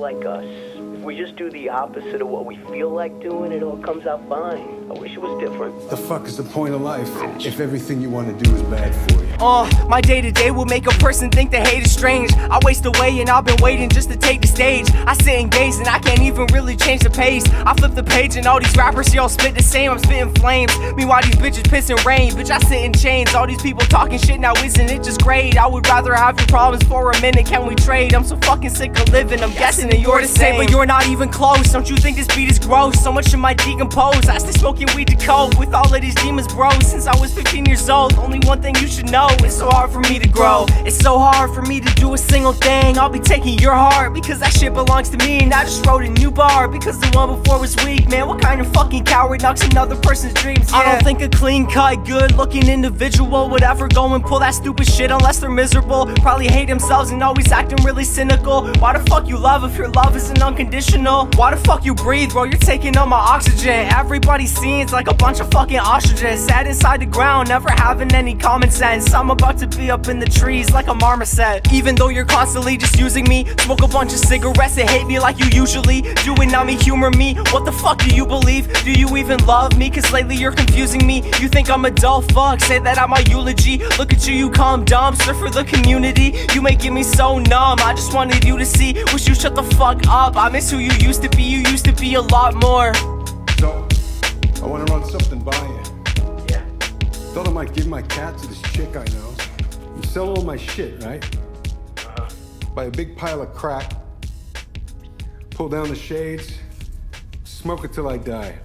like us. If we just do the opposite of what we feel like doing, it all comes out fine. I wish it was different. The fuck is the point of life if everything you want to do is bad for you? Uh, my day to day will make a person think the hate is strange. I waste away and I've been waiting just to take the stage. I sit and gaze and I can't even really change the pace. I flip the page and all these rappers, y'all spit the same. I'm spitting flames. Meanwhile, these bitches pissing rain. Bitch, I sit in chains. All these people talking shit now, isn't it just great? I would rather have your problems for a minute. Can we trade? I'm so fucking sick of living. I'm guessing that you're the same, but you're not even close. Don't you think this beat is gross? So much of my decompose. I stay smoking weed to cope with all of these demons, bro. Since I was 15 years old, only one thing you should know. It's so hard for me to grow. It's so hard for me to do a single thing. I'll be taking your heart because that shit belongs to me. And I just wrote a new bar because the one before was weak, man. What kind of fucking coward knocks another person's dreams? Yeah. I don't think a clean cut, good looking individual would ever go and pull that stupid shit unless they're miserable. Probably hate themselves and always acting really cynical. Why the fuck you love if your love isn't unconditional? Why the fuck you breathe, bro? You're taking up my oxygen. Everybody seems like a bunch of fucking ostriches. Sat inside the ground, never having any common sense. I'm about to be up in the trees like a marmoset. Even though you're constantly just using me, smoke a bunch of cigarettes and hate me like you usually do. And now me humor me. What the fuck do you believe? Do you even love me? Cause lately you're confusing me. You think I'm a dull fuck? Say that I'm my eulogy. Look at you, you calm dumb. Sir for the community. You make me so numb. I just wanted you to see. Wish you shut the fuck up. I miss who you used to be. You used to be a lot more. So, I want to run something by you. Yeah. Thought I might give my cat to this chick I know. You sell all my shit, right? Uh-huh. Buy a big pile of crack. Pull down the shades. Smoke it till I die.